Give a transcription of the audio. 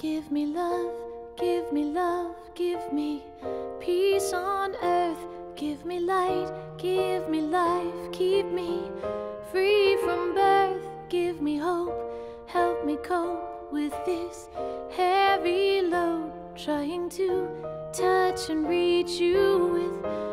Give me love, give me love, give me peace on earth. Give me light, give me life, keep me free from birth. Give me hope, help me cope with this heavy load. Trying to touch and reach you with